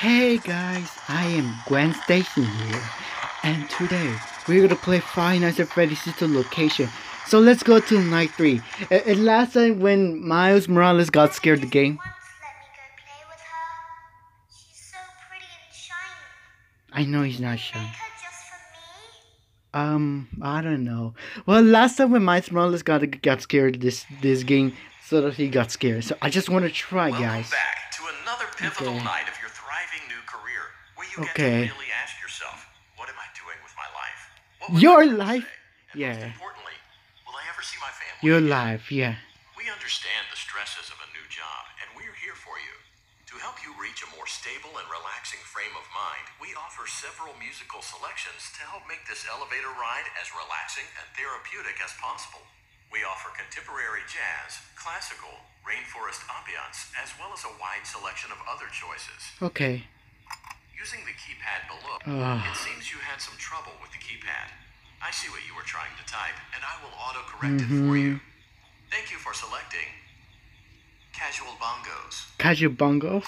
Hey guys, I am Gwen Stacy here, and today we're gonna play Five Nights at Freddy's Sister Location. So let's go to night three. And, and last time when Miles Morales got scared the game, Once let me go play with her. She's so pretty and shiny. I know he's not Make shy. her just for me. Um, I don't know. Well, last time when Miles Morales got got scared this this game, so that he got scared. So I just want to try, Welcome guys. back to another pivotal Okay. night of your thriving new career, where you Okay. get to really ask yourself, "What am I doing with my life? Your life? Yeah. Importantly, will I ever see my family? Your again? life, yeah. We understand the stresses of a new job, and we're here for you. To help you reach a more stable and relaxing frame of mind, we offer several musical selections to help make this elevator ride as relaxing and therapeutic as possible. We offer contemporary jazz, classical, rainforest ambiance, as well as a wide selection of other choices. Okay. Using the keypad below, Ah. it seems you had some trouble with the keypad. I see what you were trying to type, and I will auto-correct it for you. Thank you for selecting Casual Bongos. Casual bongos.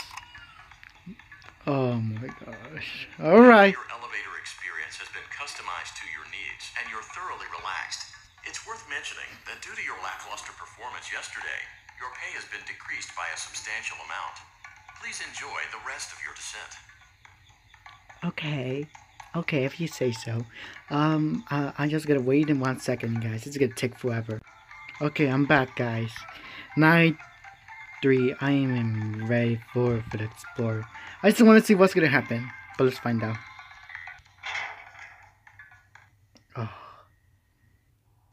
Oh my gosh. Alright. Your elevator experience has been customized to your needs, and you're thoroughly relaxed. It's worth mentioning that due to your lackluster performance yesterday, your pay has been decreased by a substantial amount. Please enjoy the rest of your descent. Okay. Okay, if you say so. Um, uh, I'm just gonna wait in one second, guys. It's gonna take forever. Okay, I'm back, guys. Night three. I am ready for for the explorer. I just want to see what's gonna happen, but let's find out. Oh,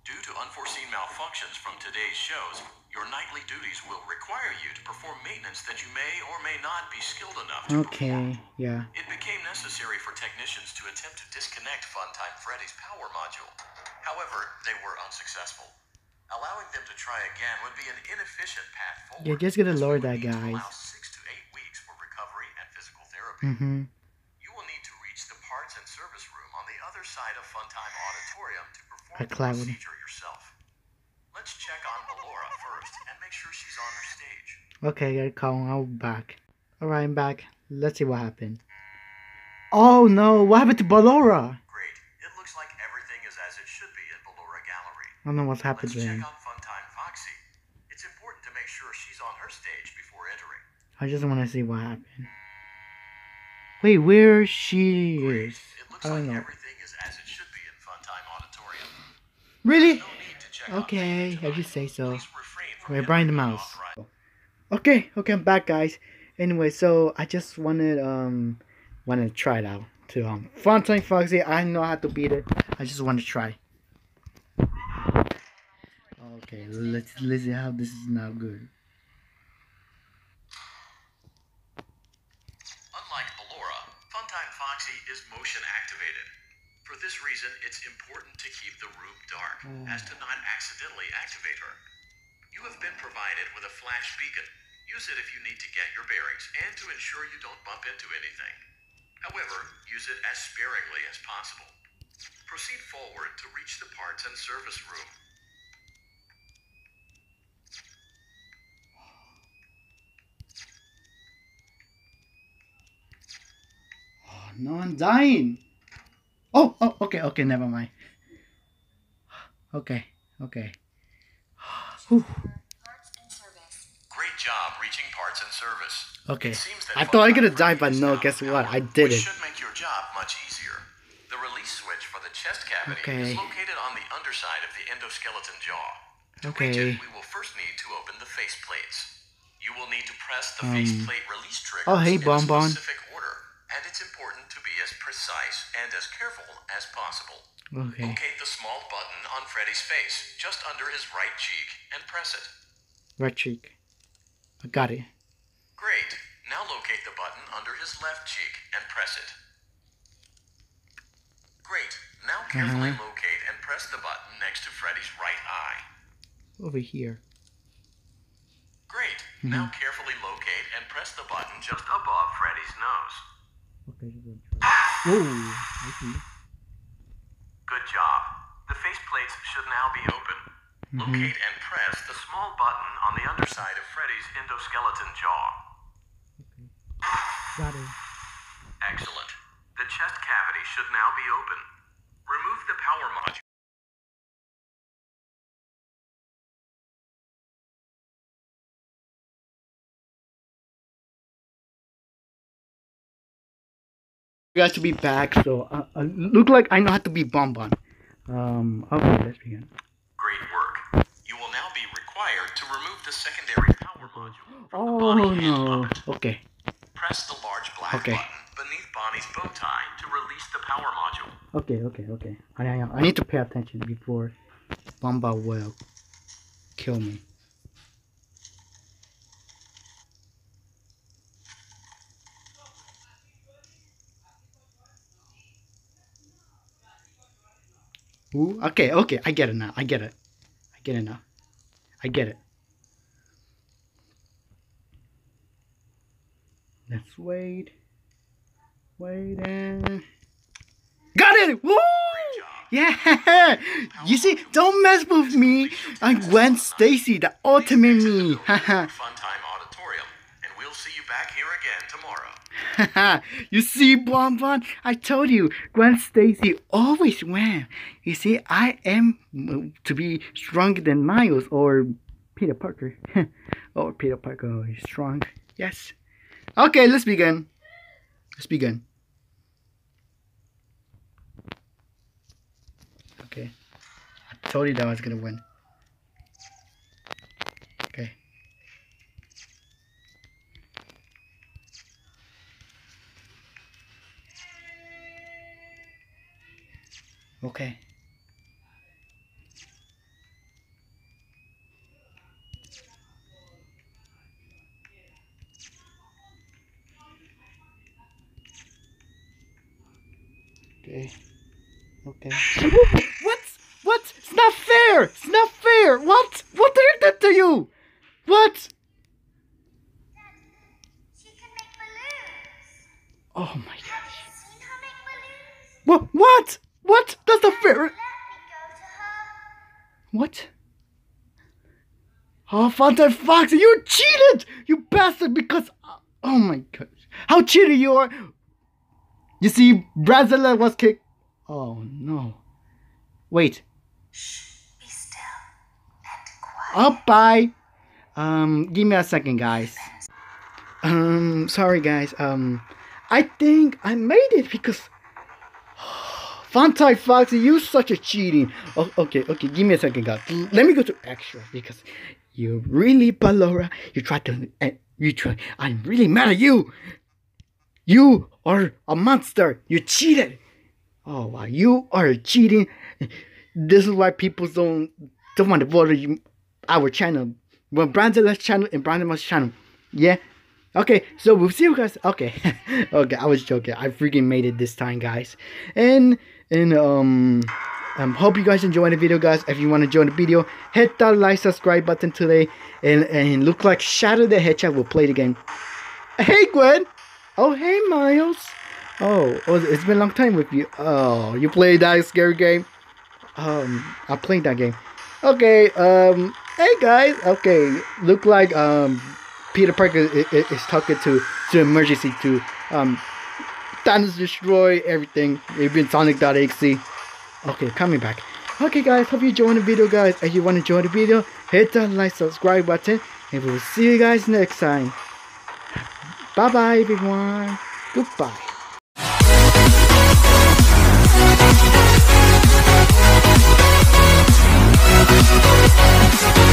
Due to unforeseen malfunctions from today's shows, your nightly duties will require you to perform maintenance that you may or may not be skilled enough to perform. okay, yeah. It became necessary for technicians to attempt to disconnect Funtime Freddy's power module. However, they were unsuccessful. Allowing them to try again would be an inefficient path forward. Yeah, just gonna lower that, guy. six to eight weeks for recovery and physical therapy. Mm-hmm. You will need to reach the parts and service room on the other side of Funtime Auditorium to perform A the procedure yourself. Let's check on Ballora first and make sure she's on her stage. Okay, I call. I'm back. Alright, I'm back. Let's see what happened. Oh no! What happened to Ballora? Great. It looks like everything is as it should be at Ballora Gallery. I don't know what's happened Let's to check him. on Funtime Foxy. It's important to make sure she's on her stage before entering. I just want to see what happened. Wait, where she Great. is? It looks I don't know. everything is as it should be in Funtime Auditorium. Really? No need to check on Okay, if you say so. Please refrain We're Brian the Mouse. Okay, okay, I'm back, guys. Anyway, so I just wanted um wanted to try it out to um Funtime Foxy. I know how to beat it. I just want to try. Okay, let's let's see how this is now good. Unlike Ballora, Funtime Foxy is motion activated. For this reason, it's important to keep the room dark as to not accidentally activate her. You have been provided with a flash beacon. Use it if you need to get your bearings and to ensure you don't bump into anything. However, use it as sparingly as possible. Proceed forward to reach the parts and service room. Oh no, I'm dying. Oh, oh, okay, okay, never mind. Okay, okay. Whew. Parts and service. Great job reaching parts and service. Okay, It seems that I thought I could have died, but no, guess what? I did it. should make your job much easier. The release switch for the chest cavity Okay. is located on the underside of the endoskeleton jaw. To Okay. it, we will first need to open the face plates. You will need to press the Um, faceplate release trigger oh, hey, a specific order, and it's important to be as precise and as careful as possible. Okay, Locate the small button on Freddy's face, just under his right cheek, and press it. right cheek. I got it. Great. Now locate the button under his left cheek and press it. Great. Now carefully Uh-huh. locate and press the button next to Freddy's right eye. Over here. Great. Mm-hmm. Now carefully locate and press the button just above Freddy's nose. Okay, just gonna try. Whoa, I see. Good job. The faceplates should now be open. Mm-hmm. Locate and press the small button on the underside of Freddy's endoskeleton jaw. Got it. Excellent. The chest cavity should now be open. Remove the power module. You guys to be back, so uh, uh, look like I know how to be Bonbon. Um, okay, let's begin. Great work. You will now be required to remove the secondary power module Oh no. Okay. Press the large black Okay. button beneath Bonnie's bow tie to release the power module. Okay, okay, okay. I, I, I need to pay attention before Bomba will kill me. Ooh, okay, okay, I get it now. I get it. I get it now. I get it. Let's wait. Wait and got it! Woo! Yeah! You see, don't mess with me. I'm Gwen Stacy, the ultimate me. Haha. Funtime Auditorium, and we'll see you back here again tomorrow. You see, Bonbon? I told you, Gwen Stacy always wins. You see, I am to be stronger than Miles or Peter Parker. or oh, Peter Parker is strong. Yes. Okay, let's begin. Let's begin. Okay. I told you that I was gonna win. Okay. Okay. Okay. Okay. what? What? It's not fair! It's not fair! What? What did that to you? What? She can make balloons. Oh my Have gosh. you seen her make balloons? What? What? What? That's not fair. Let me go to her. What? Oh, Fountain Fox, you cheated! You bastard! Because oh my gosh, how cheated you are! You see, Brazil was kicked. Oh no! Wait. Shh, Be still and quiet. Oh, bye. Um, give me a second, guys. Um, sorry, guys. Um, I think I made it because Fantai Fox, you such a cheating. Oh, okay, okay. Give me a second, guys. Let me go to extra because you really, Ballora. You tried to. Uh, you try. I'm really mad at you. You are a monster. You cheated. Oh wow, you are cheating. This is why people don't don't want to follow you, our channel. Well, Brandon's channel and Brandon's channel. Yeah. Okay, so we'll see you guys. Okay, okay, I was joking. I freaking made it this time, guys. And and um, um, hope you guys enjoyed the video, guys. If you want to join the video, hit that like, subscribe button today, and and look like Shadow the Hedgehog will play the game. Hey, Gwen. Oh, hey, Miles. Oh, oh, it's been a long time with you. Oh, you played that scary game? Um, I played that game. Okay, um, hey guys. Okay, look like um, Peter Parker is, is talking to to emergency to um, Thanos destroy everything, even Sonic.exe. Okay, coming back. Okay, guys, hope you enjoyed the video, guys. If you want to enjoy the video, hit that like, subscribe button, and we will see you guys next time. Bye bye, everyone. Goodbye. We'll be right back.